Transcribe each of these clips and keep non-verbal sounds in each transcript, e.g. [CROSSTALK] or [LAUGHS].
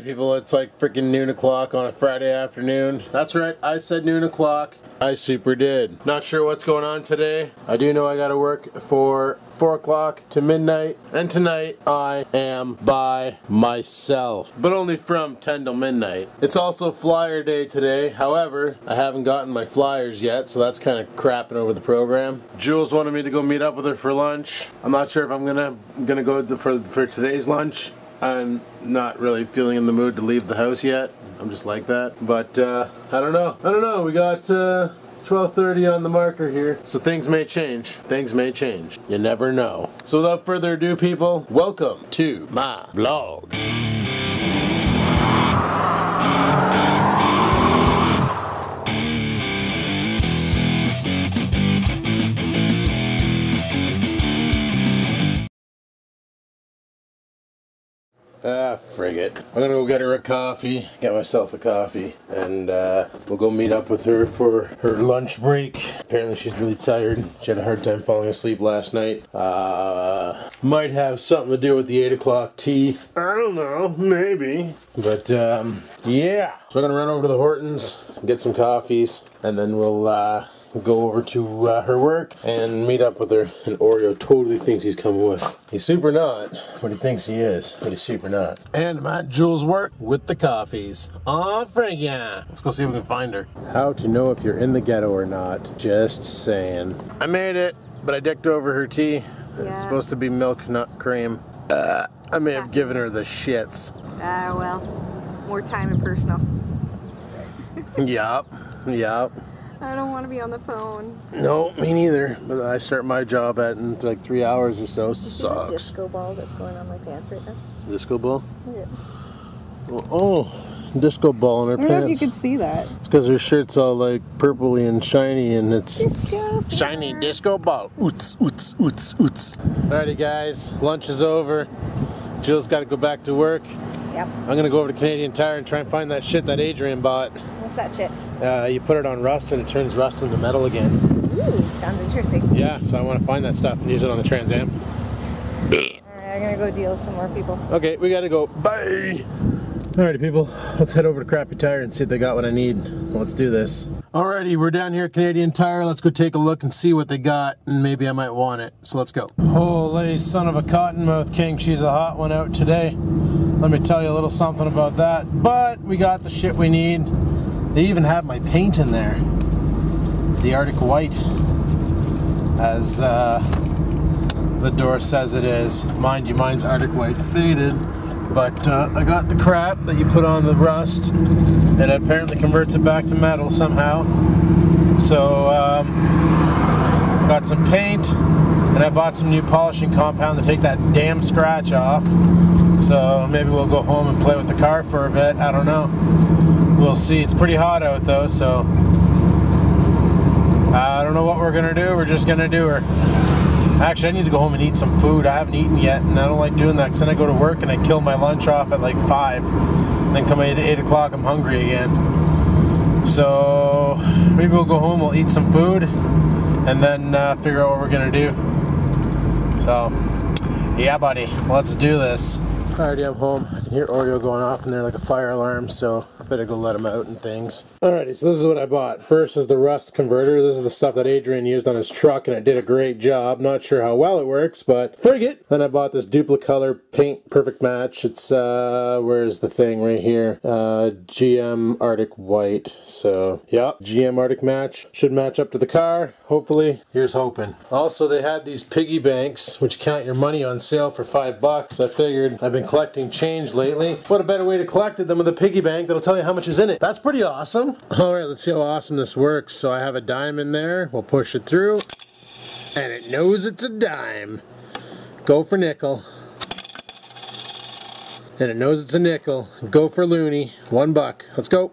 People, it's like freaking noon o'clock on a Friday afternoon. That's right, I said noon o'clock. I super did. Not sure what's going on today. I do know I gotta work for 4 o'clock to midnight, and tonight I am by myself, but only from 10 till midnight. It's also flyer day today, however, I haven't gotten my flyers yet, so that's kind of crapping over the program. Jules wanted me to go meet up with her for lunch. I'm not sure if I'm gonna gonna go for, for today's lunch. I'm not really feeling in the mood to leave the house yet. I'm just like that. But uh, I don't know. I don't know. We got uh, 12:30 on the marker here, so things may change. Things may change. You never know. So without further ado, people, welcome to my vlog. Ah, frig it. I'm gonna go get her a coffee, get myself a coffee, and uh, we'll go meet up with her for her lunch break. Apparently she's really tired. She had a hard time falling asleep last night. Uh, might have something to do with the 8 o'clock tea. I don't know, maybe. But, um, yeah. So I'm gonna run over to the Hortons, get some coffees, and then we'll, uh, go over to uh, her work and meet up with her. And Oreo totally thinks he's coming with. He's super not, but he thinks he is, but he's super not. And I'm at Jules' work with the coffees. Aw, Frank, yeah. Let's go see if we can find her. How to know if you're in the ghetto or not. Just saying. I made it, but I decked over her tea. Yeah. It's supposed to be milk, nut cream. Uh, I may have given her the shits. Ah, well, more time and personal. [LAUGHS] yup, yup. I don't want to be on the phone. No, me neither. But I start my job at in like three hours or so. You Sucks. disco ball that's going on my pants right now? Disco ball? At. Oh, disco ball in her pants. I don't know if you pants. could see that. It's because her shirt's all like purpley and shiny and it's Disco. shiny disco ball. Oots, oots, oots, oots. Alrighty, guys, lunch is over. Jill's got to go back to work. Yep. I'm gonna go over to Canadian Tire and try and find that shit that Adrian bought. What's that shit? Uh, you put it on rust and it turns rust into metal again. Ooh, sounds interesting. Yeah, so I want to find that stuff and use it on the Trans Am. Alright, I'm gonna go deal with some more people. Okay, we gotta go. Bye. Alrighty, people. Let's head over to Crappy Tire and see if they got what I need. Let's do this. Alrighty, we're down here at Canadian Tire. Let's go take a look and see what they got, and maybe I might want it. So let's go. Holy son of a cottonmouth king, she's a hot one out today. Let me tell you a little something about that. But we got the shit we need. They even have my paint in there. The Arctic White, as uh, the door says it is. Mind you, mine's Arctic White faded. But uh, I got the crap that you put on the rust. and It apparently converts it back to metal somehow. So, um, got some paint, and I bought some new polishing compound to take that damn scratch off. So maybe we'll go home and play with the car for a bit. I don't know. We'll see. It's pretty hot out though, so I don't know what we're gonna do. We're just gonna do her. Actually, I need to go home and eat some food. I haven't eaten yet, and I don't like doing that because then I go to work and I kill my lunch off at like 5. Then come at 8 o'clock, I'm hungry again. So maybe we'll go home, we'll eat some food, and then uh, figure out what we're to do. So, yeah, buddy, let's do this. Alrighty, I'm home. I can hear Oreo going off in there like a fire alarm, so better go let him out and things. Alrighty, so this is what I bought. First is the rust converter. This is the stuff that Adrian used on his truck, and it did a great job. Not sure how well it works, but frig it. Then I bought this Duplicolor paint perfect match. It's, uh, where's the thing right here? Uh, GM Arctic White. So, yep, GM Arctic match. Should match up to the car, hopefully. Here's hoping. Also, they had these piggy banks, which count your money on sale for five bucks. I figured I've been collecting change lately. What a better way to collect it than with a piggy bank that'll tell you how much is in it. That's pretty awesome. [LAUGHS] All right, let's see how awesome this works. So I have a dime in there. We'll push it through. And it knows it's a dime. Go for nickel. And it knows it's a nickel. Go for loony. One buck. Let's go.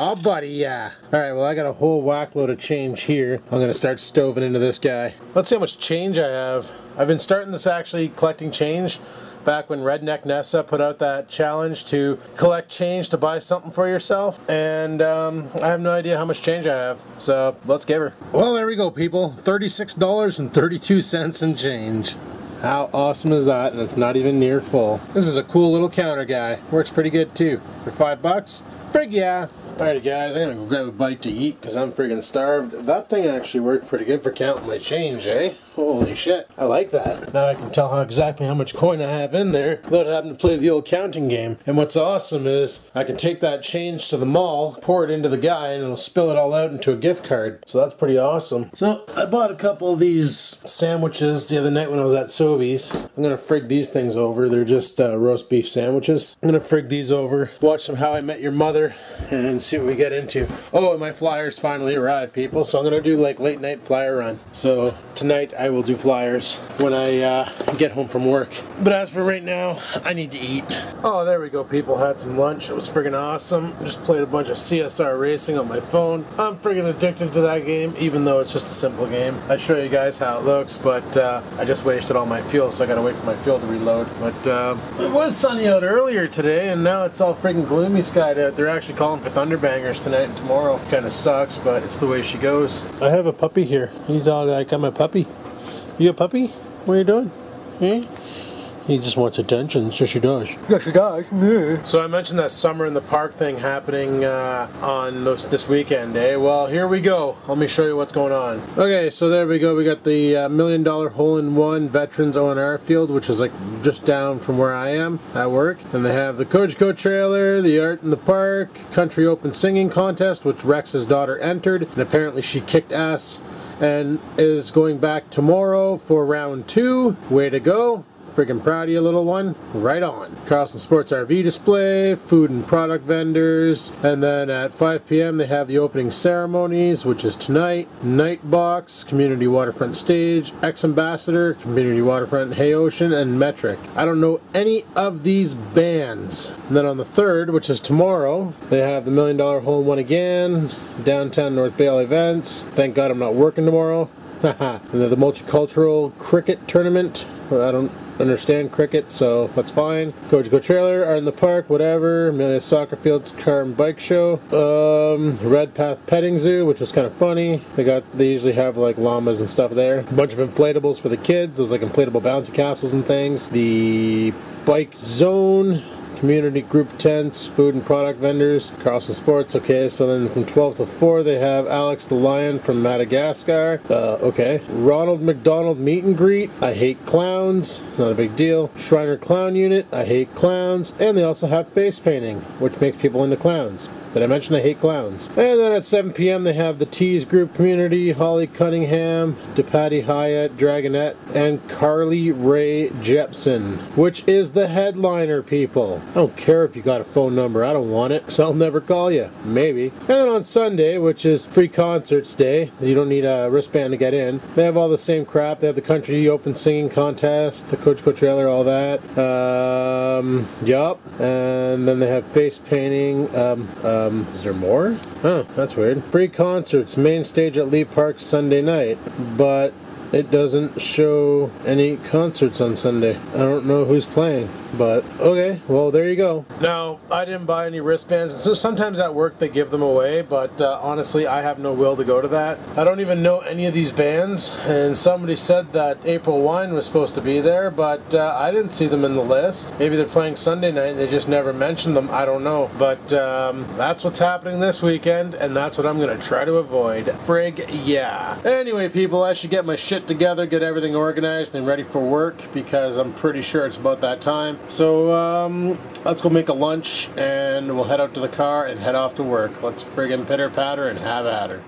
Oh, buddy, yeah. All right, well, I got a whole whack load of change here. I'm gonna start stoving into this guy. Let's see how much change I have. I've been starting this actually collecting change back when Redneck Nessa put out that challenge to collect change to buy something for yourself. And um, I have no idea how much change I have. So let's give her. Well, there we go, people. $36.32 in change. How awesome is that? And it's not even near full. This is a cool little counter guy. Works pretty good too. For five bucks? Frig yeah! Alrighty guys, I'm gonna go grab a bite to eat because I'm friggin' starved. That thing actually worked pretty good for counting my change, eh? Holy shit, I like that. Now I can tell how exactly how much coin I have in there without having to play the old counting game. And what's awesome is I can take that change to the mall, pour it into the guy, and it'll spill it all out into a gift card. So that's pretty awesome. So I bought a couple of these sandwiches the other night when I was at Sobeys. I'm gonna frig these things over. They're just uh, roast beef sandwiches. I'm gonna frig these over, watch some How I Met Your Mother, and see what we get into. Oh, and my flyers finally arrived, people. So I'm gonna do like late night flyer run. So tonight I will do flyers when I uh, get home from work. But as for right now, I need to eat. Oh, there we go, people. Had some lunch. It was friggin' awesome. Just played a bunch of CSR racing on my phone. I'm friggin' addicted to that game, even though it's just a simple game. I'd show you guys how it looks, but uh, I just wasted all my fuel, so I gotta wait for my fuel to reload. But uh, it was sunny out earlier today, and now it's all friggin' gloomy skied out. They're actually calling for thunderbangers tonight and tomorrow. Kinda sucks, but it's the way she goes. I have a puppy here. He's all like, I'm a puppy. You a puppy? What are you doing? Eh? He just wants attention. Yes, she does. Yes, she does. So I mentioned that summer in the park thing happening uh, on this, this weekend, eh? Well, here we go. Let me show you what's going on. Okay, so there we go. We got the uh, Million Dollar Hole-in-One Veterans O&R Field, which is like just down from where I am at work. And they have the Kojiko trailer, the Art in the Park, Country Open Singing Contest, which Rex's daughter entered. And apparently she kicked ass and is going back tomorrow for round two. Way to go. Freaking proud of you, little one. Right on. Carlson Sports RV display, food and product vendors, and then at 5 p.m. they have the opening ceremonies, which is tonight. Night Box, Community Waterfront Stage, Ex Ambassador, Community Waterfront, Hey Ocean, and Metric. I don't know any of these bands. And then on the 3rd, which is tomorrow, they have the Million Dollar Hole One again, Downtown North Bay events. Thank God I'm not working tomorrow. [LAUGHS] and then the multicultural cricket tournament. I don't understand cricket, so that's fine. Coach Go Trailer, Art in the Park, whatever. Amelia Soccer Fields, Car and Bike Show. Um, Red Path Petting Zoo, which was kind of funny. They got they usually have like llamas and stuff there. A bunch of inflatables for the kids. There's like inflatable bouncy castles and things. The Bike Zone community group tents, food and product vendors, Carlson Sports. Okay, so then from 12 to 4 they have Alex the Lion from Madagascar. Uh, okay, Ronald McDonald meet and greet. I hate clowns. Not a big deal. Shriner Clown Unit. I hate clowns. And they also have face painting, which makes people into clowns. Did I mention I hate clowns? And then at 7 p.m. they have the Tease Group Community, Holly Cunningham, DePatty Hyatt, Dragonette, and Carly Rae Jepsen, which is the headliner, people. I don't care if you got a phone number, I don't want it, so I'll never call you. Maybe. And then on Sunday, which is free concerts day, you don't need a wristband to get in, they have all the same crap. They have the country open singing contest, the Coach Coach trailer, all that. Um, yup. And then they have face painting. Um, um, is there more? Oh, that's weird. Free concerts, main stage at Lee Park Sunday night, but it doesn't show any concerts on Sunday. I don't know who's playing, but okay, well, there you go. Now, I didn't buy any wristbands, so sometimes at work they give them away, but uh, honestly, I have no will to go to that. I don't even know any of these bands, and somebody said that April Wine was supposed to be there, but uh, I didn't see them in the list. Maybe they're playing Sunday night, they just never mentioned them, I don't know. But um, that's what's happening this weekend, and that's what I'm going to try to avoid. Frig, yeah. Anyway, people, I should get my shit together, get everything organized and ready for work because I'm pretty sure it's about that time. So um, let's go make a lunch and we'll head out to the car and head off to work. Let's friggin' pitter patter and have at her.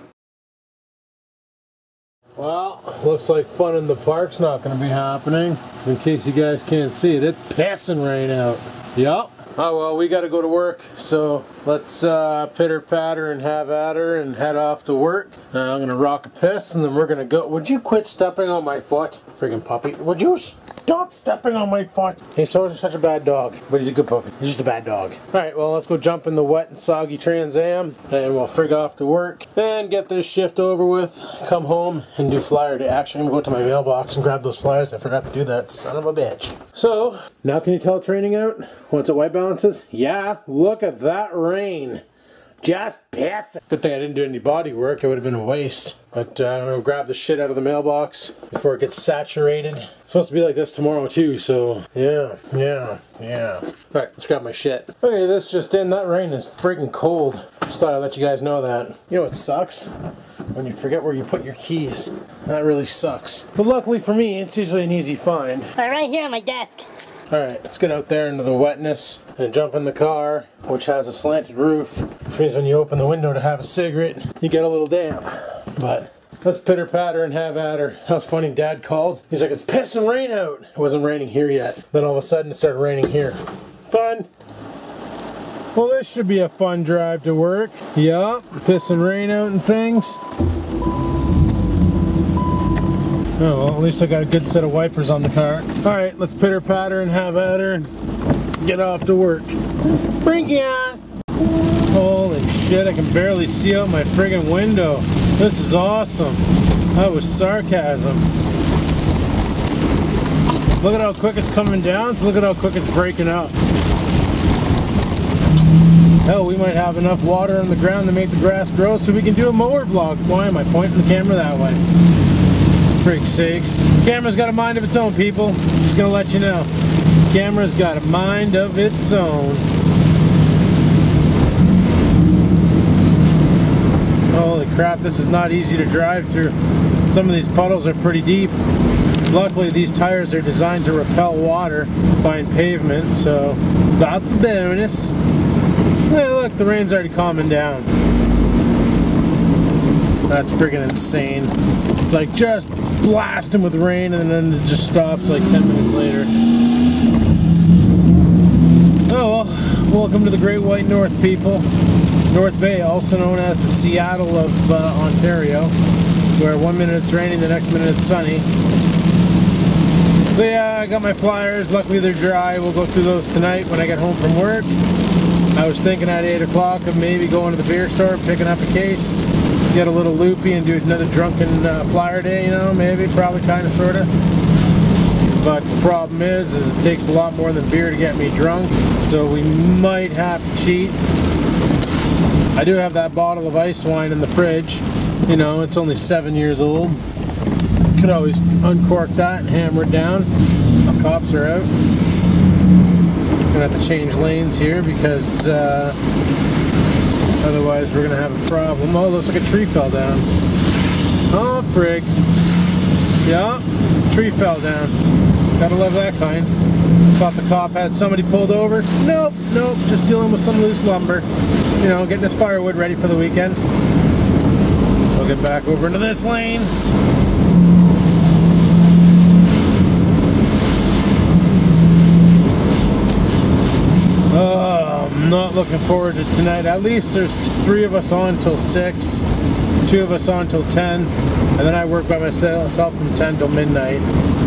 Well, looks like fun in the park's not going to be happening. In case you guys can't see it, it's pissing rain out. Yup. Oh well, we got to go to work, so let's uh, pitter patter and have at her and head off to work. Uh, I'm gonna rock a piss and then we're gonna go. Would you quit stepping on my foot, friggin' puppy? Would you stop stepping on my foot? He's so such a bad dog, but he's a good puppy. He's just a bad dog. All right, well let's go jump in the wet and soggy Trans Am and we'll frig off to work and get this shift over with. Come home and do flyer day. Actually, I'm gonna go to my mailbox and grab those flyers. I forgot to do that. Son of a bitch. So now can you tell it's raining out? Once it white balances? Yeah, look at that rain. Just piss. Good thing I didn't do any body work. It would have been a waste. But uh, I'm gonna grab the shit out of the mailbox before it gets saturated. It's supposed to be like this tomorrow too, so yeah, yeah, yeah. Alright, let's grab my shit. Okay, this just in. That rain is freaking cold. Just thought I'd let you guys know that. You know what sucks? When you forget where you put your keys. That really sucks. But luckily for me, it's usually an easy find. They're right here on my desk. Alright, let's get out there into the wetness and jump in the car, which has a slanted roof, which means when you open the window to have a cigarette, you get a little damp. But let's pitter patter and have at her. That was funny, Dad called. He's like, it's pissing rain out. It wasn't raining here yet. Then all of a sudden it started raining here. Fun. Well, this should be a fun drive to work. Yup, pissing rain out and things. Oh, well, at least I got a good set of wipers on the car. All right, let's pitter patter and have at her and get off to work. Bring ya! Holy shit, I can barely see out my friggin' window. This is awesome. That was sarcasm. Look at how quick it's coming down, so look at how quick it's breaking up. Hell, we might have enough water on the ground to make the grass grow so we can do a mower vlog. Why am I pointing the camera that way? Freak's sakes. Camera's got a mind of its own, people. Just gonna let you know. Camera's got a mind of its own. Holy crap, this is not easy to drive through. Some of these puddles are pretty deep. Luckily, these tires are designed to repel water, find pavement, so that's a bonus. Hey, look, the rain's already calming down. That's friggin' insane. It's like just blasting with rain and then it just stops like 10 minutes later. Oh well, welcome to the Great White North, people. North Bay, also known as the Seattle of uh, Ontario, where one minute it's raining, the next minute it's sunny. So yeah, I got my flyers. Luckily they're dry. We'll go through those tonight when I get home from work. I was thinking at 8 o'clock of maybe going to the beer store, picking up a case, get a little loopy and do another drunken uh, flyer day, you know, maybe, probably, kind of, sort of. But the problem is, is it takes a lot more than beer to get me drunk, so we might have to cheat. I do have that bottle of ice wine in the fridge. You know, it's only seven years old. Could always uncork that and hammer it down. The cops are out. Gonna have to change lanes here because uh, otherwise we're gonna have a problem. Oh, looks like a tree fell down. Oh, frig. Yeah, tree fell down. Gotta love that kind. Thought the cop had somebody pulled over. Nope, nope, just dealing with some loose lumber. You know, getting this firewood ready for the weekend. We'll get back over into this lane. Oh, I'm not looking forward to tonight. At least there's three of us on till 6, two of us on till 10, and then I work by myself from 10 till midnight.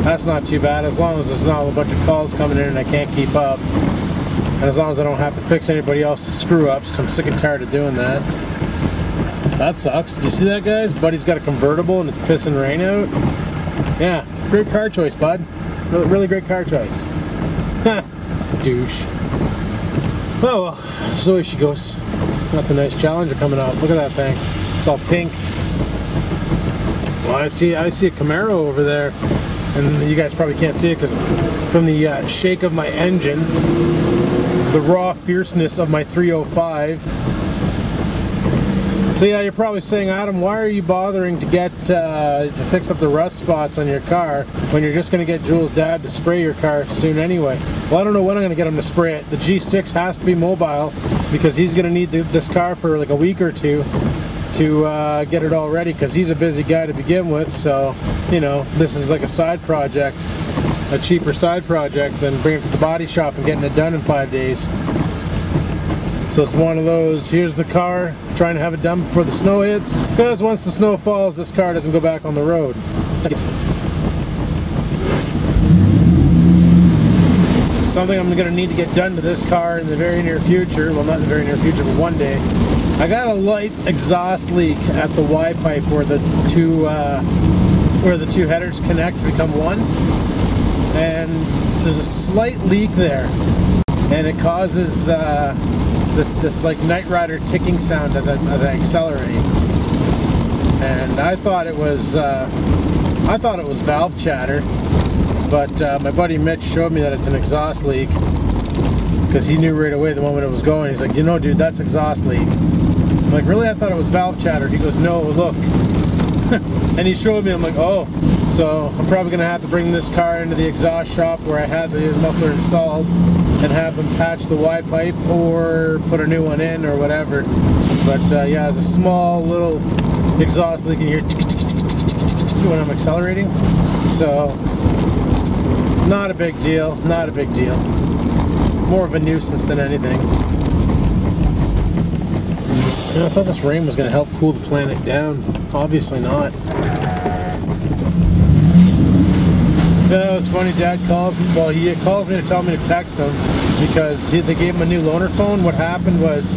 That's not too bad, as long as there's not a bunch of calls coming in and I can't keep up. And as long as I don't have to fix anybody else's screw ups, because I'm sick and tired of doing that. That sucks. Did you see that, guys? Buddy's got a convertible and it's pissing rain out. Yeah, great car choice, bud. Really, really great car choice. [LAUGHS] Douche. Oh well, so she goes. That's a nice Challenger coming up. Look at that thing. It's all pink. Well, I see, I see a Camaro over there, and you guys probably can't see it because from the uh, shake of my engine, the raw fierceness of my 305. So yeah, you're probably saying, Adam, why are you bothering to get uh, to fix up the rust spots on your car when you're just going to get Jules' dad to spray your car soon anyway? Well, I don't know when I'm going to get him to spray it. The G6 has to be mobile because he's going to need this car for like a week or two to uh, get it all ready because he's a busy guy to begin with. So, you know, this is like a side project, a cheaper side project than bringing it to the body shop and getting it done in five days. So it's one of those, here's the car, trying to have it done before the snow hits, because once the snow falls, this car doesn't go back on the road. Something I'm going to need to get done to this car in the very near future, well not in the very near future, but one day. I got a light exhaust leak at the Y pipe where the two uh, where the two headers connect become one, and there's a slight leak there, and it causes uh, this this like Knight Rider ticking sound as I as I accelerate. And I thought it was uh, I thought it was valve chatter, but uh, my buddy Mitch showed me that it's an exhaust leak because he knew right away the moment it was going. He's like, you know, dude, that's exhaust leak. I'm like, really? I thought it was valve chatter. He goes, no, look. [LAUGHS] and he showed me. I'm like, oh. So I'm probably gonna have to bring this car into the exhaust shop where I had the muffler installed and have them patch the Y pipe or put a new one in or whatever. But uh, yeah, it's a small little exhaust leak in here when I'm accelerating. So not a big deal. Not a big deal. More of a nuisance than anything. You know, I thought this rain was going to help cool the planet down. Obviously not. Yeah, it was funny. Dad calls me. Well, he calls me to tell me to text him because he, they gave him a new loaner phone. What happened was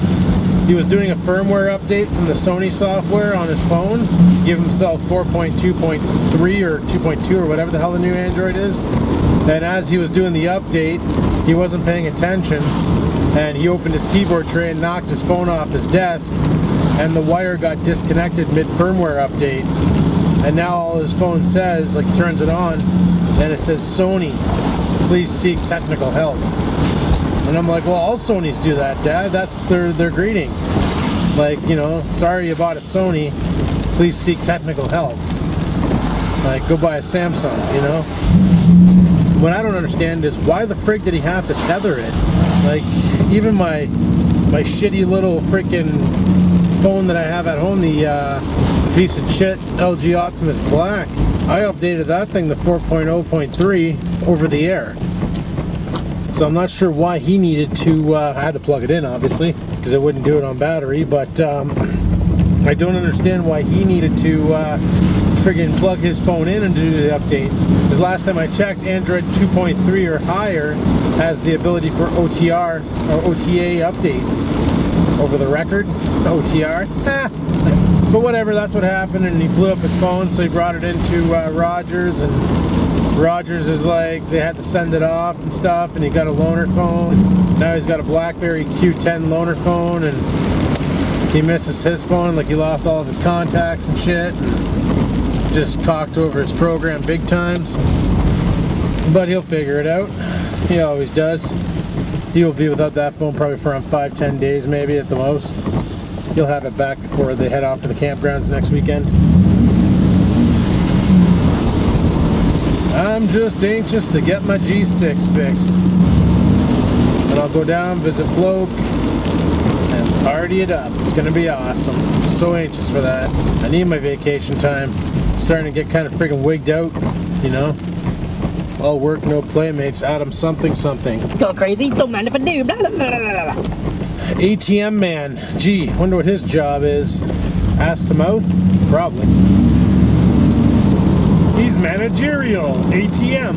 he was doing a firmware update from the Sony software on his phone give himself 4.2.3 or 2.2 or whatever the hell the new Android is. And as he was doing the update, he wasn't paying attention and he opened his keyboard tray and knocked his phone off his desk and the wire got disconnected mid firmware update and now all his phone says like he turns it on and it says Sony please seek technical help. And I'm like well all Sonys do that dad. That's their their greeting. Like you know sorry you bought a Sony. Please seek technical help. Like go buy a Samsung you know? What I don't understand is why the frig did he have to tether it? Like even my my shitty little freaking phone that I have at home the uh, piece of shit LG Optimus Black I updated that thing to 4.0.3 over the air. So I'm not sure why he needed to, uh, I had to plug it in obviously, because I wouldn't do it on battery, but um, I don't understand why he needed to uh, friggin' plug his phone in and do the update. Because last time I checked, Android 2.3 or higher has the ability for OTR or OTA updates over the record. OTR. [LAUGHS] But whatever, that's what happened, and he blew up his phone, so he brought it into uh, Rogers, and Rogers is like, they had to send it off and stuff, and he got a loaner phone. Now he's got a BlackBerry Q10 loaner phone, and he misses his phone, like he lost all of his contacts and shit, and just cocked over his program big times. But he'll figure it out. He always does. He will be without that phone probably for around five, ten days maybe at the most. He'll have it back before they head off to the campgrounds next weekend. I'm just anxious to get my G6 fixed. And I'll go down, visit Bloke, and party it up. It's gonna be awesome. I'm so anxious for that. I need my vacation time. I'm starting to get kind of freaking wigged out, you know? All work, no play makes Adam something something. Go crazy, don't mind if I do. Blah, blah, blah. ATM man. Gee, wonder what his job is. Ass to mouth? Probably. He's managerial. ATM.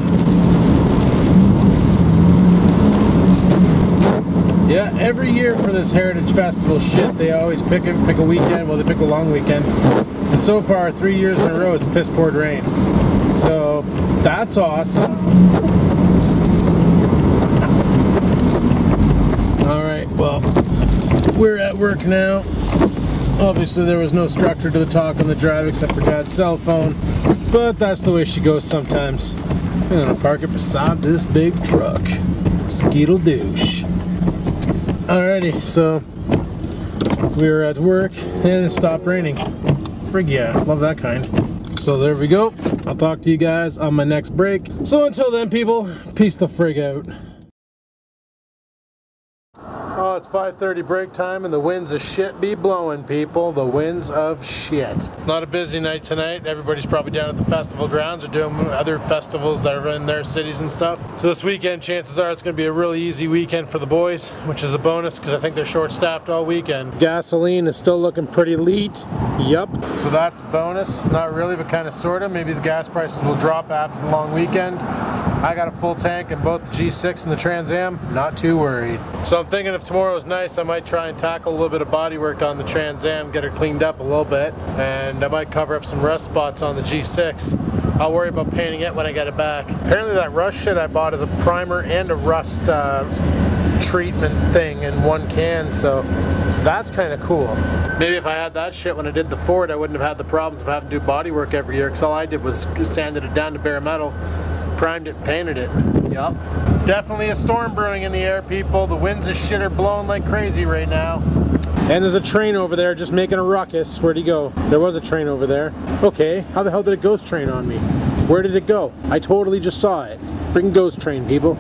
Yeah, every year for this Heritage Festival shit, they always pick a, pick a weekend. Well, they pick a long weekend. And so far, three years in a row, it's piss poured rain. So that's awesome. All right, well, we're at work now. Obviously, there was no structure to the talk on the drive except for Dad's cell phone, but that's the way she goes sometimes. I'm gonna park it beside this big truck. Skeetle douche. Alrighty, so we were at work and it stopped raining. Frig yeah, love that kind. So there we go. I'll talk to you guys on my next break. So until then, people, peace the frig out. It's 5.30 break time and the winds of shit be blowing, people. The winds of shit. It's not a busy night tonight. Everybody's probably down at the festival grounds or doing other festivals that are in their cities and stuff. So this weekend, chances are it's going to be a really easy weekend for the boys, which is a bonus because I think they're short-staffed all weekend. Gasoline is still looking pretty leet. Yup. So that's bonus. Not really, but kind of sort of. Maybe the gas prices will drop after the long weekend. I got a full tank in both the G6 and the Trans Am. Not too worried. So I'm thinking if tomorrow's nice, I might try and tackle a little bit of body work on the Trans Am, get her cleaned up a little bit, and I might cover up some rust spots on the G6. I'll worry about painting it when I get it back. Apparently that rust shit I bought is a primer and a rust uh, treatment thing in one can, so that's kind of cool. Maybe if I had that shit when I did the Ford, I wouldn't have had the problems of having to do body work every year, because all I did was sanded it down to bare metal, primed it, painted it. Yup. Definitely a storm brewing in the air, people. The winds of shit are blowing like crazy right now. And there's a train over there just making a ruckus. Where'd he go? There was a train over there. Okay, how the hell did a ghost train on me? Where did it go? I totally just saw it. Freaking ghost train, people.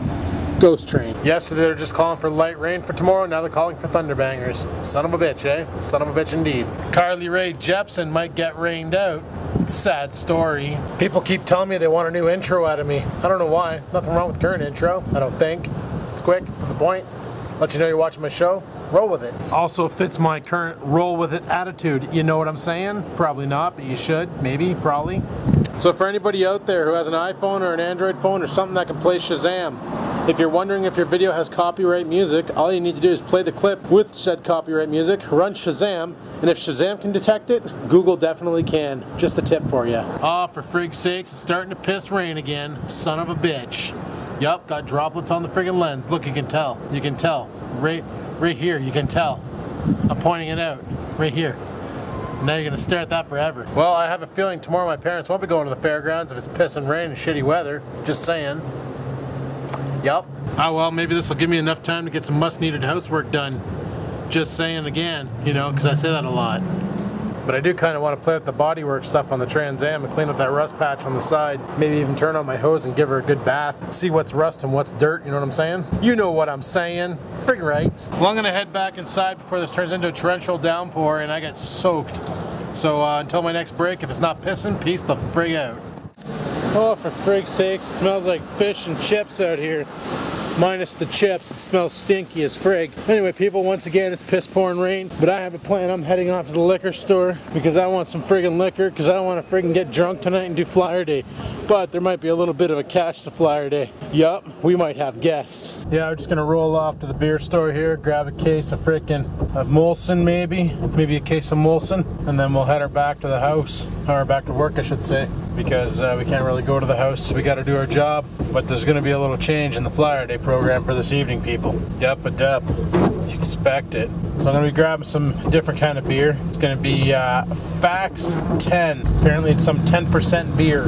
Ghost train. Yesterday they were just calling for light rain for tomorrow, now they're calling for thunderbangers. Son of a bitch, eh? Son of a bitch indeed. Carly Rae Jepsen might get rained out. Sad story. People keep telling me they want a new intro out of me. I don't know why. Nothing wrong with current intro, I don't think. It's quick, to the point. Let you know you're watching my show. Roll with it. Also fits my current roll with it attitude. You know what I'm saying? Probably not, but you should. Maybe, probably. So for anybody out there who has an iPhone or an Android phone or something that can play Shazam, if you're wondering if your video has copyright music, all you need to do is play the clip with said copyright music, run Shazam, and if Shazam can detect it, Google definitely can. Just a tip for you. Ah, oh, for frig's sakes, it's starting to piss rain again. Son of a bitch. Yup, got droplets on the friggin' lens. Look, you can tell. You can tell. Right, right here, you can tell. I'm pointing it out. Right here. Now you're gonna stare at that forever. Well, I have a feeling tomorrow my parents won't be going to the fairgrounds if it's pissing rain and shitty weather. Just saying. Yup. Oh well, maybe this will give me enough time to get some must-needed housework done. Just saying again, you know, because I say that a lot. But I do kind of want to play with the bodywork stuff on the Trans Am and clean up that rust patch on the side. Maybe even turn on my hose and give her a good bath. See what's rust and what's dirt, you know what I'm saying? You know what I'm saying. Frig right. Well, I'm going to head back inside before this turns into a torrential downpour and I get soaked. So uh, until my next break, if it's not pissing, peace the frig out. Oh, for frig's sakes, it smells like fish and chips out here minus the chips. It smells stinky as frig. Anyway, people, once again, it's piss pouring rain, but I have a plan. I'm heading off to the liquor store because I want some friggin' liquor because I want to friggin' get drunk tonight and do flyer day. But there might be a little bit of a catch to flyer day. Yup, we might have guests. Yeah, we're just gonna roll off to the beer store here, grab a case of frickin' of Molson maybe, maybe a case of Molson, and then we'll head her back to the house, or back to work I should say, because uh, we can't really go to the house, so we gotta do our job. But there's gonna be a little change in the flyer day program for this evening, people. Yep, a dep. Expect it. So I'm gonna be grabbing some different kind of beer. It's gonna be uh, Faxe 10. Apparently it's some 10% beer.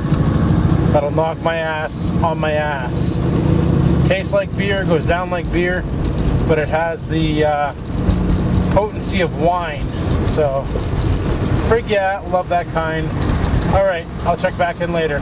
That'll knock my ass on my ass. Tastes like beer, goes down like beer, but it has the uh, potency of wine. So, frig yeah, love that kind. All right, I'll check back in later.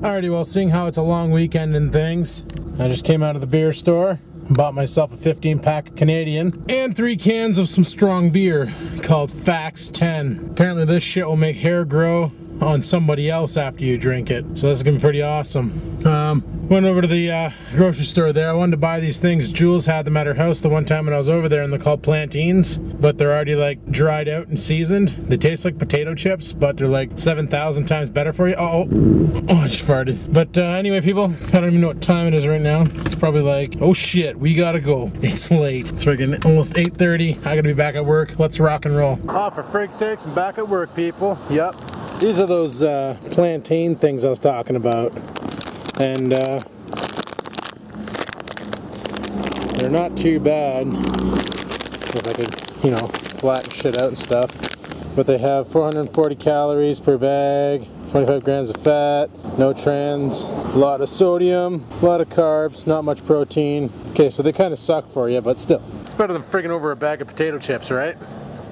Alrighty, well, seeing how it's a long weekend and things, I just came out of the beer store, bought myself a 15 pack of Canadian, and three cans of some strong beer called Faxe 10. Apparently this shit will make hair grow on somebody else after you drink it. So this is gonna be pretty awesome. Um, went over to the uh, grocery store there. I wanted to buy these things. Jules had them at her house the one time when I was over there and they're called plantains, but they're already like dried out and seasoned. They taste like potato chips, but they're like 7,000 times better for you. Uh oh, oh, I just farted. But uh, anyway, people, I don't even know what time it is right now. It's probably like, oh shit, we gotta go. [LAUGHS] It's late. It's freaking almost 8.30. I gotta be back at work. Let's rock and roll. Oh, for frig's sakes, I'm back at work, people. Yep. These are those uh, plantain things I was talking about. And uh, they're not too bad. If I could, you know, flatten shit out and stuff. But they have 440 calories per bag, 25 grams of fat, no trans, a lot of sodium, a lot of carbs, not much protein. Okay, so they kind of suck for you, but still. It's better than frigging over a bag of potato chips, right?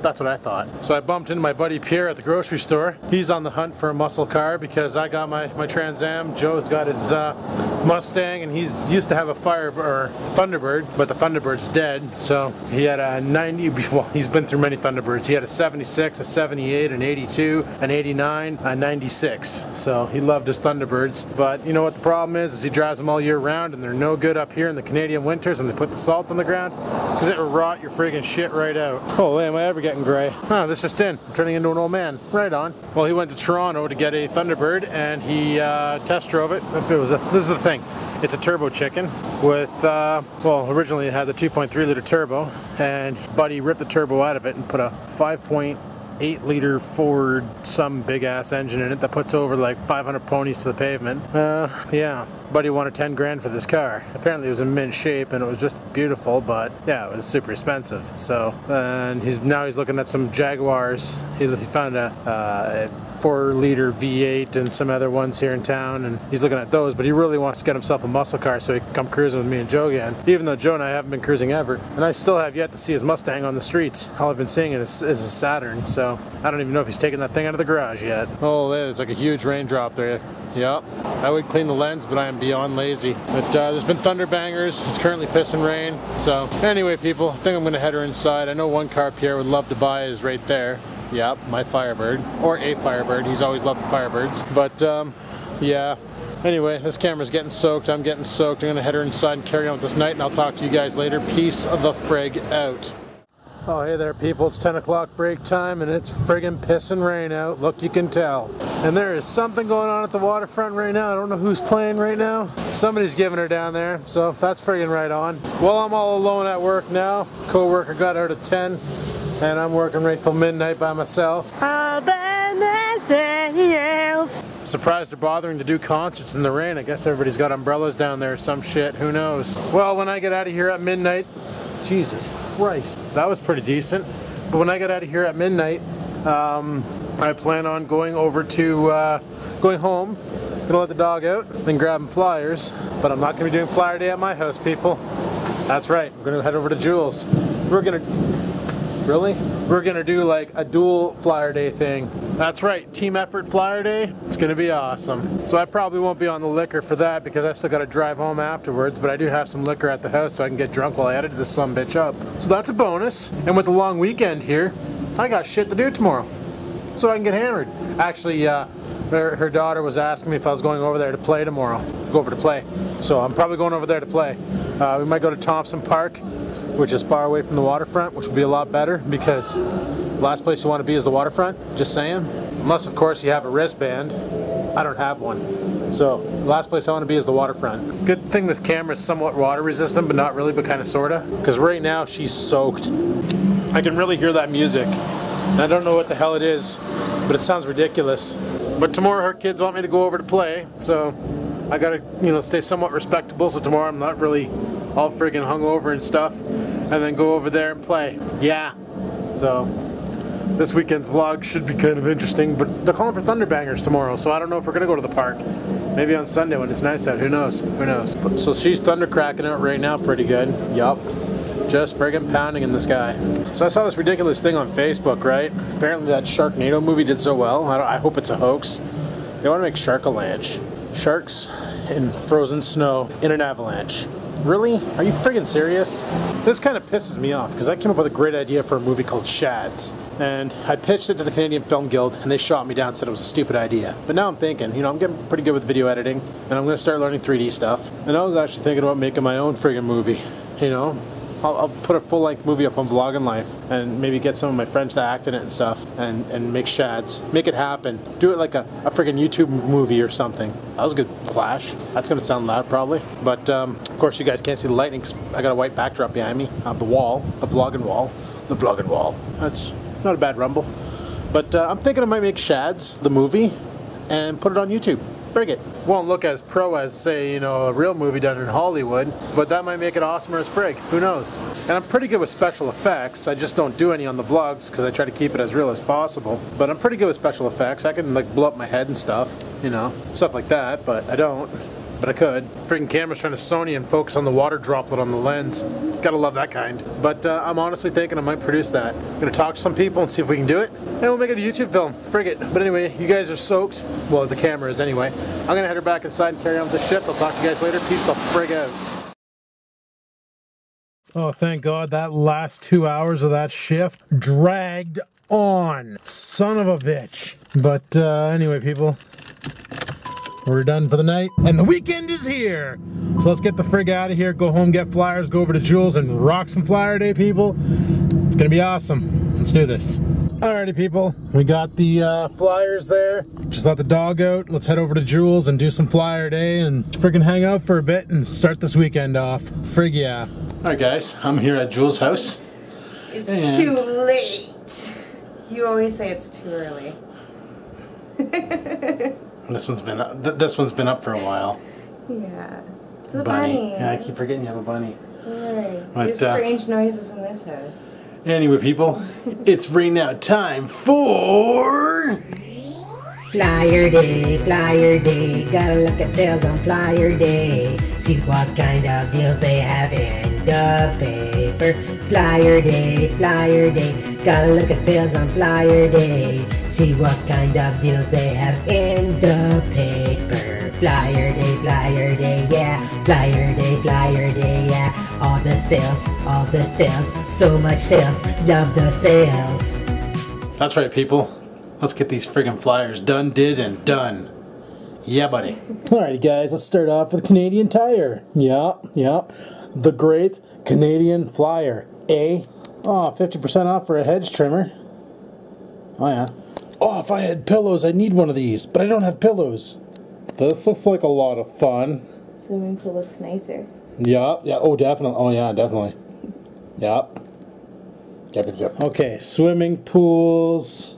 That's what I thought. So I bumped into my buddy Pierre at the grocery store. He's on the hunt for a muscle car because I got my, my Trans Am. Joe's got his uh, Mustang and he's used to have a Fire or Thunderbird, but the Thunderbird's dead. So he had a 90, well, he's been through many Thunderbirds. He had a 76, a 78, an 82, an 89, a 96. So he loved his Thunderbirds. But you know what the problem is, is he drives them all year round and they're no good up here in the Canadian winters and they put the salt on the ground because it will rot your friggin' shit right out. Oh, am I ever getting gray? Huh, this just in. I'm turning into an old man. Right on. Well, he went to Toronto to get a Thunderbird and he uh, test drove it. It was a, this is the thing. It's a turbo chicken with, uh, well, originally it had the 2.3 liter turbo and Buddy ripped the turbo out of it and put a 5.8 8 liter Ford some big ass engine in it that puts over like 500 ponies to the pavement uh, yeah buddy wanted 10 grand for this car. Apparently it was in mint shape and it was just beautiful, but yeah, it was super expensive. So, and he's now he's looking at some Jaguars. He, he found a, uh, four liter V8 and some other ones here in town, and he's looking at those. But he really wants to get himself a muscle car so he can come cruising with me and Joe again. Even though Joe and I haven't been cruising ever, and I still have yet to see his Mustang on the streets. All I've been seeing is, is a Saturn, so I don't even know if he's taking that thing out of the garage yet. Oh, there's like a huge raindrop there. Yep, I would clean the lens, but I am beyond lazy. But uh, there's been thunder bangers. It's currently pissing rain. So anyway, people, I think I'm gonna head her inside. I know one car Pierre would love to buy is right there. Yep, my Firebird, or a Firebird. He's always loved Firebirds. But um, yeah. Anyway, this camera's getting soaked. I'm getting soaked. I'm gonna head her inside and carry on with this night, and I'll talk to you guys later. Peace of the frig out. Oh, hey there, people. It's 10 o'clock break time, and it's friggin' pissing rain out. Look, you can tell. And there is something going on at the waterfront right now. I don't know who's playing right now. Somebody's giving her down there, so that's friggin' right on. Well, I'm all alone at work now. Co-worker got out at 10, and I'm working right till midnight by myself. Surprised they're bothering to do concerts in the rain. I guess everybody's got umbrellas down there or some shit. Who knows? Well, when I get out of here at midnight, Jesus Christ, that was pretty decent. But when I get out of here at midnight, um, I plan on going over to, uh, going home, gonna let the dog out, then grabbing flyers. But I'm not gonna be doing flyer day at my house, people. That's right, I'm gonna head over to Jules. We're gonna, really? We're gonna do like a dual flyer day thing. That's right, team effort flyer day. It's gonna be awesome. So I probably won't be on the liquor for that because I still gotta drive home afterwards, but I do have some liquor at the house so I can get drunk while I edit this some bitch up. So that's a bonus. And with the long weekend here, I got shit to do tomorrow. So I can get hammered. Actually, uh, her, her daughter was asking me if I was going over there to play tomorrow. Go over to play. So I'm probably going over there to play. Uh, we might go to Thompson Park, which is far away from the waterfront, which would be a lot better because the last place you want to be is the waterfront. Just saying. Unless, of course, you have a wristband. I don't have one. So, the last place I want to be is the waterfront. Good thing this camera is somewhat water resistant, but not really, but kind of sorta. Because right now she's soaked. I can really hear that music. And I don't know what the hell it is, but it sounds ridiculous. But tomorrow her kids want me to go over to play, so I gotta, you know, stay somewhat respectable. So tomorrow I'm not really all friggin' hungover and stuff, and then go over there and play. Yeah. So this weekend's vlog should be kind of interesting, but they're calling for Thunderbangers tomorrow, so I don't know if we're gonna go to the park. Maybe on Sunday when it's nice out. Who knows? Who knows? So she's thunder cracking out right now, pretty good. Yup just friggin' pounding in the sky. So I saw this ridiculous thing on Facebook, right? Apparently that Sharknado movie did so well. I, I hope it's a hoax. They want to make Sharkalanche. Sharks in frozen snow in an avalanche. Really? Are you friggin' serious? This kind of pisses me off because I came up with a great idea for a movie called Shads. And I pitched it to the Canadian Film Guild and they shot me down and said it was a stupid idea. But now I'm thinking, you know, I'm getting pretty good with video editing and I'm to start learning 3D stuff. And I was actually thinking about making my own friggin' movie. You know, I'll, I'll, put a full-length movie up on Vlogging Life and maybe get some of my friends to act in it and stuff and, and make shads. Make it happen. Do it like a, a friggin' YouTube movie or something. That was a good flash. That's gonna sound loud probably. But um, of course you guys can't see the lightning. I got a white backdrop behind me. Uh, the wall, the vlogging wall, the vlogging wall. That's not a bad rumble. But uh, I'm thinking I might make Shads, the movie, and put it on YouTube frig it. Won't look as pro as, say, you know, a real movie done in Hollywood, but that might make it awesomer as frig. Who knows? And I'm pretty good with special effects. I just don't do any on the vlogs because I try to keep it as real as possible. But I'm pretty good with special effects. I can like blow up my head and stuff, you know, stuff like that, but I don't but I could. Freaking camera's trying to Sony and focus on the water droplet on the lens. Gotta love that kind. But uh, I'm honestly thinking I might produce that. I'm gonna talk to some people and see if we can do it, and we'll make it a YouTube film. Frig it. But anyway, you guys are soaked. Well, the camera is anyway. I'm gonna head her back inside and carry on with the shift. I'll talk to you guys later. Peace the frig out. Oh, thank God that last two hours of that shift dragged on. Son of a bitch. But uh, anyway, people, we're done for the night, and the weekend is here. So let's get the frig out of here, go home, get flyers, go over to Jules, and rock some flyer day, people. It's gonna be awesome. Let's do this. Alrighty, people, we got the uh, flyers there. Just let the dog out. Let's head over to Jules and do some flyer day and friggin' hang out for a bit and start this weekend off. Frig yeah. Alright, guys, I'm here at Jules' house. It's And- too late. You always say it's too early. [LAUGHS] This one's been up, th- this one's been up for a while. Yeah. It's a bunny. Yeah, I keep forgetting you have a bunny. Right. But, There's uh, strange noises in this house. Anyway, people, [LAUGHS] it's right now time for. Flyer day, flyer day, gotta look at sales on flyer day. See what kind of deals they have in the paper. Flyer day, flyer day, gotta look at sales on flyer day. See what kind of deals they have in the paper. Flyer day, flyer day, yeah. Flyer day, flyer day, yeah. All the sales, all the sales, so much sales, love the sales. That's right, people. Let's get these friggin' flyers done, did, and done. Yeah, buddy. [LAUGHS] Alrighty, guys, let's start off with Canadian Tire. Yeah, yeah. The great Canadian Flyer. A. Oh, 50% off for a hedge trimmer. Oh, yeah. Oh, if I had pillows, I'd need one of these, but I don't have pillows. This looks like a lot of fun. Swimming pool looks nicer. Yeah, yeah. Oh, definitely. Oh, yeah, definitely. Yep. Yep, yep, yep. Okay, swimming pools,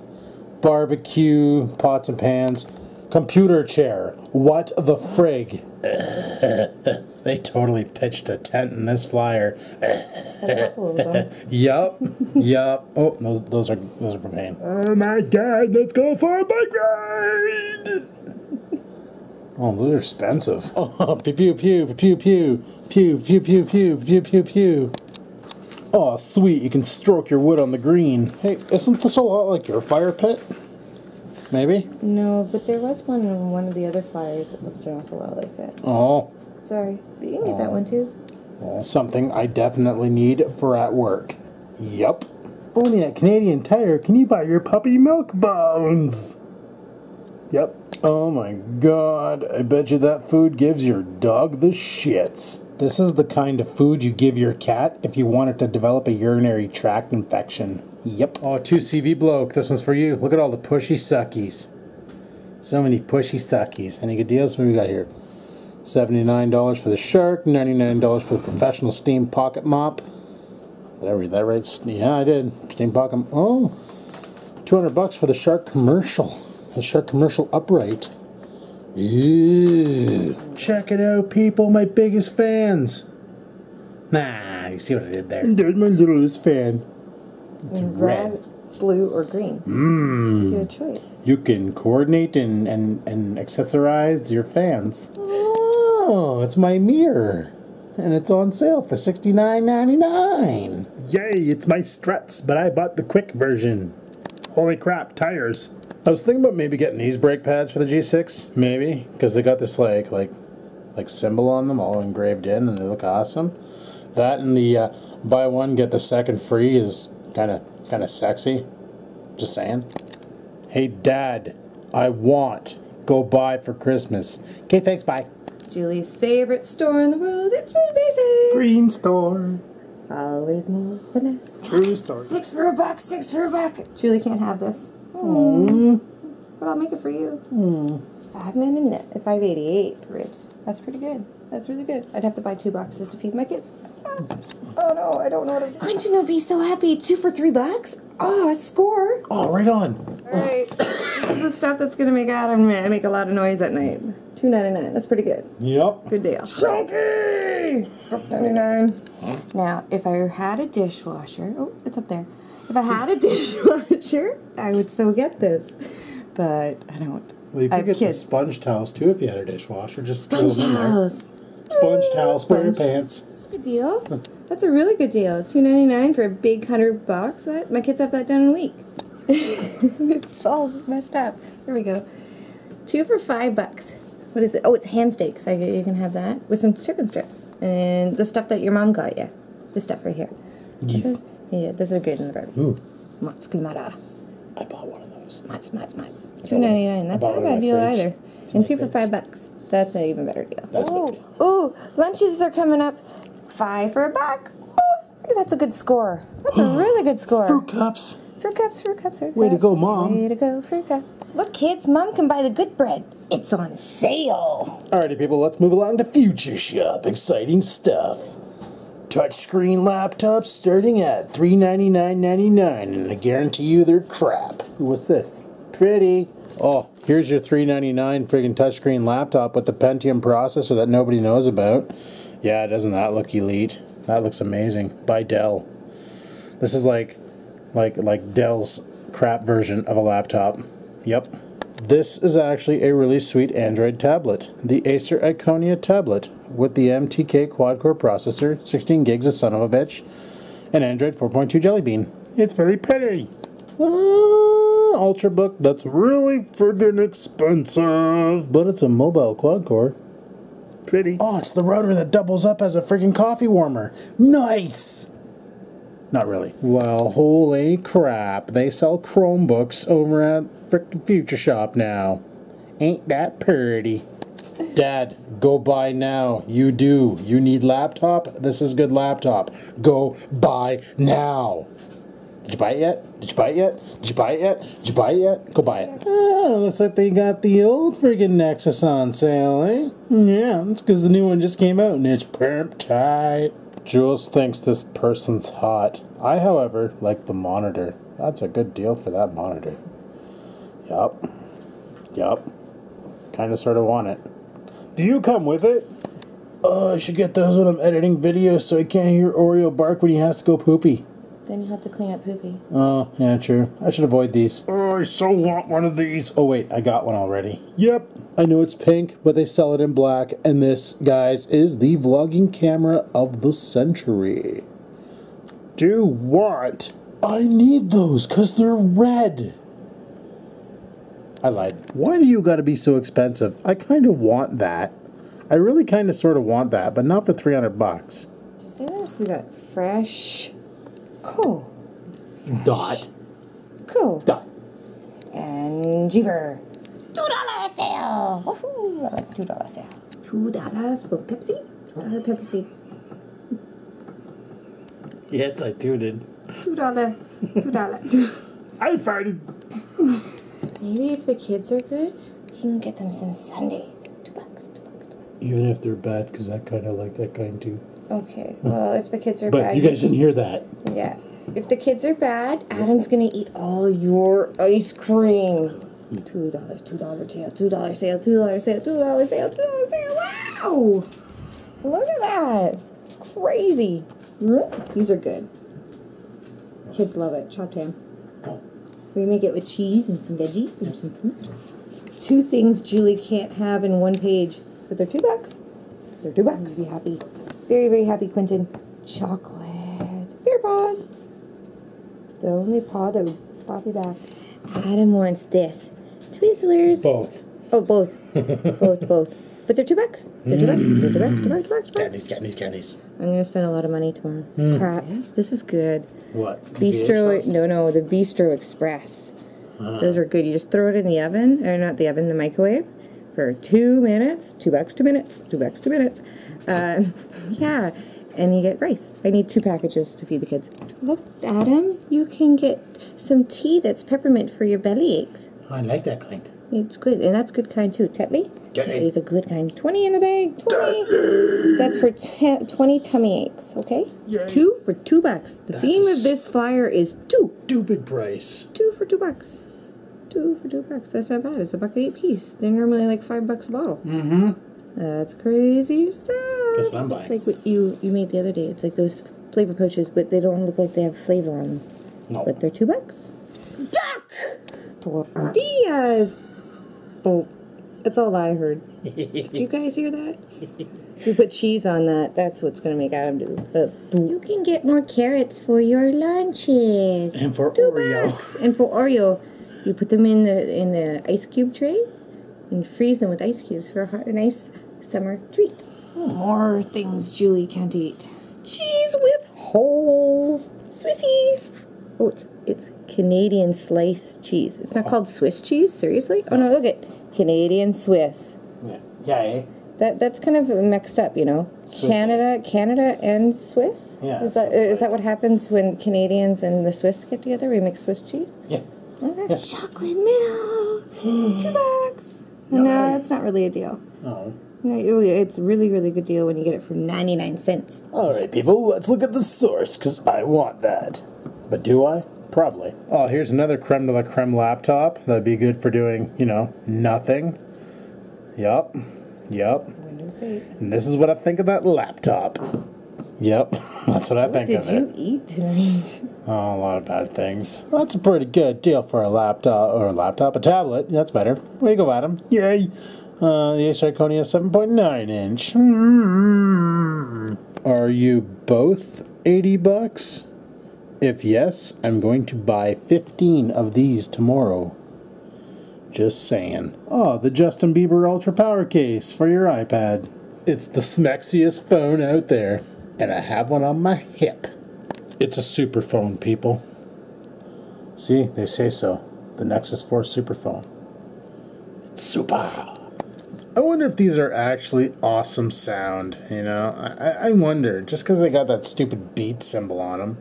barbecue, pots and pans, computer chair. What the frig? [LAUGHS] they totally pitched a tent in this flyer. A couple of them. Yup, yup. Oh, no, those are those are propane. Oh my god, let's go for a bike ride! [LAUGHS] Oh, those are expensive. Oh, [LAUGHS] pew pew pew pew pew pew pew pew pew pew pew pew. Oh, sweet! You can stroke your wood on the green. Hey, isn't this a lot like your fire pit? Maybe. No, but there was one in one of the other flyers that looked an awful lot like that. Oh, Sorry, but you can get that oh. one too. well, something I definitely need for at work. Yup. Only at Canadian Tire can you buy your puppy milk bones. Yep. Oh my god, I bet you that food gives your dog the shits. This is the kind of food you give your cat if you want it to develop a urinary tract infection. Yep. Oh, 2CV bloke, this one's for you. Look at all the pushy suckies. So many pushy suckies. Any good deals? What we got here? $79 for the Shark, $99 for the Professional Steam Pocket Mop. Did I read that right? Yeah, I did. Steam Pocket. Oh, 200 bucks for the Shark commercial. The Shark commercial upright. Ew. Check it out, people. My biggest fans. Nah, you see what I did there? There's my littlest fan. In red. red, blue, or green. Mmm. Good choice. You can coordinate and, and, and accessorize your fans. Oh, it's my mirror. And it's on sale for $69.99. Yay, it's my struts, but I bought the quick version. Holy crap, tires. I was thinking about maybe getting these brake pads for the G6, maybe, because they got this like like like symbol on them, all engraved in, and they look awesome. That and the uh, buy one get the second free is kind of kind of sexy. Just saying. Hey, Dad, I want go buy for Christmas. Okay, thanks. Bye. Julie's favorite store in the world. It's Food Basics. Green store. Always more finesse. True story. Six for a buck. Six for a buck. Julie can't have this. Mm. But I'll make it for you. Five ninety nine. Five eighty eight for ribs. That's pretty good. That's really good. I'd have to buy two boxes to feed my kids. Ah. Oh no, I don't know what I'm doing. Quentin would be so happy. Two for three bucks. Oh, a score. Oh, right on. Alright. this is the stuff that's gonna make Adam make a lot of noise at night. Two ninety nine. That's pretty good. Yep. Good deal. Soapy! Ninety nine. Now, if I had a dishwasher, oh, it's up there. If I had a [LAUGHS] dishwasher, I would so get this, but I don't. Well, you I could have get the sponge towels too if you had a dishwasher. Just Sponge throw them in there. towels. Sponge towel, your Sponge. pants. That's a good deal. That's a really good deal. Two ninety nine for a big hundred box. That my kids have that done in a week. [LAUGHS] it's all messed up. There we go. Two for five bucks. What is it? Oh, it's ham steaks. I, you can have that with some chicken strips and the stuff that your mom got you. This stuff right here. This is- yeah, those are good in the barbecue. Ooh, Matskmara. I bought one of those. Mats, mats, mats. Two ninety nine. That's not a bad deal fridge. either. It's And two for five bucks. That's an even better deal. That's a ooh, better deal. ooh, lunches are coming up. Five for a buck. Ooh, that's a good score. That's a mm. really good score. Fruit cups. Fruit cups, fruit cups, fruit Way to go, Mom. Way to go, fruit cups. Look, kids, mom can buy the good bread. It's on sale. Alrighty, people, let's move along to Future Shop. Exciting stuff. Touchscreen laptops starting at $399.99, and I guarantee you they're crap. What's this? Pretty. Oh, Here's your 399 friggin' touchscreen laptop with the Pentium processor that nobody knows about. Yeah, doesn't that look elite? That looks amazing. By Dell. This is like like like Dell's crap version of a laptop. Yep. This is actually a really sweet Android tablet. The Acer Iconia tablet with the MTK quad-core processor, 16 gigs of son of a bitch, and Android 4.2 Jelly Bean. It's very pretty. Uh, Ultrabook, that's really friggin' expensive, but it's a mobile quad-core. Pretty. Oh, it's the router that doubles up as a friggin' coffee warmer. Nice! Not really. Well, holy crap. They sell Chromebooks over at frickin' Future Shop now. Ain't that pretty? Dad, go buy now. You do. You need laptop? This is good laptop. Go buy now. Did you buy it yet? Did you buy it yet? Did you buy it yet? Did you buy it yet? Go buy it. Ah, looks like they got the old friggin' Nexus on sale, eh? Yeah, it's because the new one just came out and it's perp tight. Jules thinks this person's hot. I, however, like the monitor. That's a good deal for that monitor. Yup. Yup. Kinda sorta want it. Do you come with it? Oh, I should get those when I'm editing videos so I can't hear Oreo bark when he has to go poopy. Then you have to clean up poopy. Oh, yeah, true. I should avoid these. Oh, I so want one of these. Oh, wait, I got one already. Yep. I know it's pink, but they sell it in black, and this, guys, is the vlogging camera of the century. Do what? I need those because they're red. I lied. Why do you gotta be so expensive? I kind of want that. I really kind of sort of want that, but not for 300 bucks. Did you see this? We got fresh, cool, Dot. cool, Dot. and cheaper. Two dollar sale. Woohoo! I like two dollar sale. Two dollars for Pepsi. Two dollar uh, Pepsi. Yes, I tooted. Two dollar. Two dollar. [LAUGHS] I farted. Maybe if the kids are good, we can get them some sundaes. Two bucks. Two bucks. Two bucks. Even if they're bad, because I kind of like that kind too. Okay. Well, if the kids are But bad, you guys didn't hear that. Yeah. If the kids are bad, Adam's gonna eat all your ice cream. Two dollars, two dollar sale, two dollar sale, two dollar sale, two dollar sale, two dollar sale. Wow! Look at that. It's crazy. Mm, These are good. Kids love it. Chopped ham. We make it with cheese and some veggies and some fruit. Two things Julie can't have in one page, but they're two bucks. They're two bucks. Be happy. Very, very happy, Quentin. Chocolate. Bear Paws. The only paw that would slap you back. Adam wants this. Twizzlers. Both. Oh, both. [LAUGHS] both, both. But they're two bucks. They're two bucks. They're two bucks. Two bucks. Two bucks. Two bucks. candies, candies. I'm gonna spend a lot of money tomorrow. Crap. Yes, this is good. What? Bistro. No, no, the Bistro Express. Those are good. You just throw it in the oven, or not the oven, the microwave, for two minutes. Two bucks, two minutes. Two bucks, two minutes. Uh, [LAUGHS] yeah, and you get rice. I need two packages to feed the kids. Look, Adam, you can get some tea that's peppermint for your belly aches. I like that kind. It's good, and that's good kind too. Tetley? Tetley. Tetley's a good kind. 20 in the bag. 20. That's for te- 20 tummy aches, okay? Two for two bucks. The theme of this flyer is two. Stupid price. Two for two bucks. Two for two bucks. That's not bad. It's a buck eight piece. They're normally like five bucks a bottle. Mm-hmm. That's crazy stuff. Guess what I'm It's like what you, you made the other day. It's like those flavor pouches, but they don't look like they have flavor on them. No. But they're two bucks. Duck! Tortillas! Oh, that's all I heard. Did you [LAUGHS] guys hear that? You put cheese on that. That's what's gonna make Adam do. Uh, you can get more carrots for your lunches. And for Two Oreo. bucks. And for Oreo, you put them in the in the ice cube tray and freeze them with ice cubes for a, hot, a nice summer treat. More things Julie can't eat. Cheese with holes. Swissies. Oh, it's, it's Canadian sliced cheese. It's not called Swiss cheese. Seriously? Oh no, look at Canadian Swiss. Yeah, yeah eh? That that's kind of mixed up, you know. Swiss. Canada, Canada, and Swiss. Yeah, Is that is that what happens when Canadians and the Swiss get together? We make Swiss cheese. Yeah. Okay. Yeah. Chocolate milk, [GASPS] two bucks. No, that's not really a deal. Oh. No, it's a really, really good deal when you get it for ninety nine cents. All right, people, let's look at the source, because I want that. But do I? Probably. Oh, here's another creme de la creme laptop. That'd be good for doing, you know, nothing. Yup. Yup. Windows 8. And this is what I think of that laptop. Yep. [LAUGHS] That's what I think Did of you it. eat tonight? [LAUGHS] Oh, a lot of bad things. That's a pretty good deal for a laptop or a laptop, a tablet. That's better. Way to go, Adam. Yay. Uh, the Acer Iconia 7.9 inch. Hmm. Are you both 80 bucks? If yes, I'm going to buy 15 of these tomorrow. Just saying. Oh, the Justin Bieber Ultra Power Case for your iPad. It's the smexiest phone out there, and I have one on my hip. It's a super phone, people. See, they say so. The Nexus 4 super phone. It's super. I wonder if these are actually awesome sound. You know, I, I- I wonder just because they got that stupid beat symbol on them.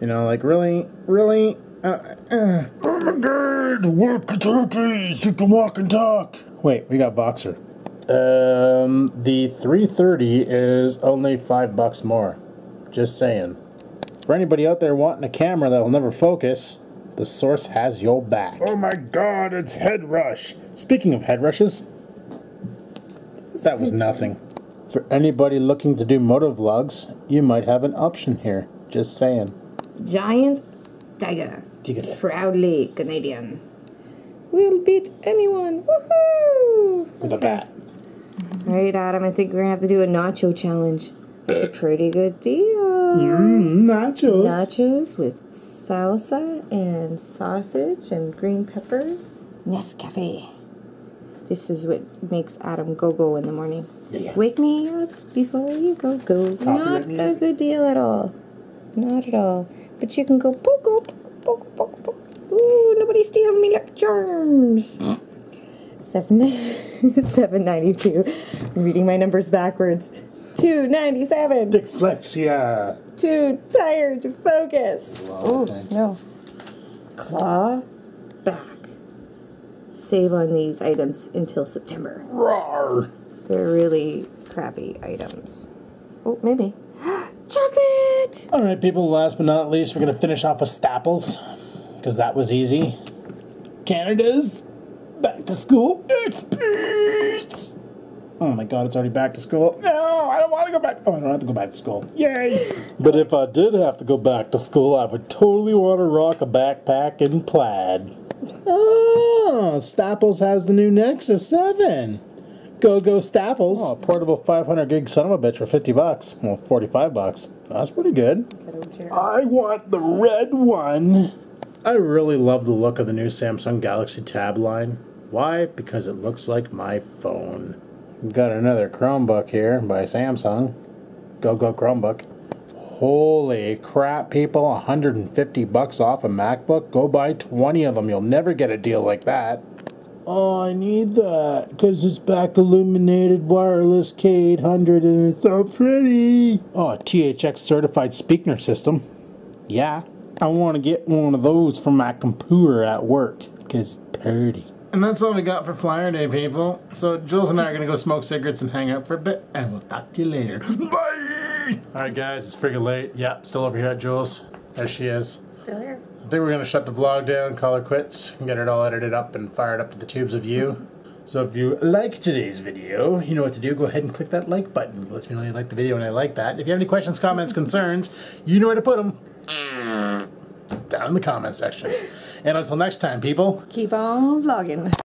You know, like really, really. Uh, uh. Oh my god! Walkie talkies! You can walk and talk. Wait, we got Voxer. Um, the 330 is only five bucks more. Just saying. For anybody out there wanting a camera that will never focus, the source has your back. Oh my god, it's Head Rush! Speaking of head rushes, that was nothing. For anybody looking to do moto vlogs, you might have an option here. Just saying. Giant Tiger. Tiger. Proudly Canadian. We'll beat anyone. Woohoo! With a bat. [LAUGHS] Alright, Adam, I think we're gonna have to do a nacho challenge. It's a pretty good deal. Mmm, nachos. Nachos with salsa and sausage and green peppers. Nescafe. This is what makes Adam go go in the morning. Yeah. Wake me up before you go go. Not a good deal at all. Not at all. But you can go poke poke poke poke. Ooh, nobody steal me like charms. Seven [LAUGHS] seven ninety two. Reading my numbers backwards. Two ninety seven. Dyslexia. Too tired to focus. Oh no. Claw. Save on these items until September. Roar. They're really crappy items. Oh, maybe. [GASPS] Chocolate! All right, people. Last but not least, we're gonna finish off with Staples because that was easy. Canada's back to school It's experience. Oh my God, it's already back to school. No, I don't want to go back. Oh, I don't have to go back to school. Yay! But if I did have to go back to school, I would totally want to rock a backpack in plaid. Ah, oh, Staples has the new Nexus 7. Go go Staples. Oh, a portable 500 gig son of a bitch for 50 bucks. Well, 45 bucks. That's pretty good. I want the red one. I really love the look of the new Samsung Galaxy Tab line. Why? Because it looks like my phone. Got another Chromebook here by Samsung. Go go Chromebook. Holy crap, people, 150 bucks off a MacBook? Go buy 20 of them. You'll never get a deal like that. Oh, I need that because it's back illuminated wireless K800 and it's so pretty. Oh, a THX certified speaker system. Yeah, I want to get one of those for my computer at work because it's pretty. And that's all we got for Flyer Day, people. So Jules and I are going to go smoke cigarettes and hang out for a bit, and we'll talk to you later. [LAUGHS] Bye! Alright, guys, it's freaking late. Yeah, still over here at Jules. There she is. Still here. I think we're gonna shut the vlog down, call it quits, and get it all edited up and fired up to the tubes of you. So if you like today's video, you know what to do. Go ahead and click that like button. It lets me know you like the video and I like that. If you have any questions, comments, concerns, you know where to put them. Down in the comment section. And until next time, people. Keep on vlogging.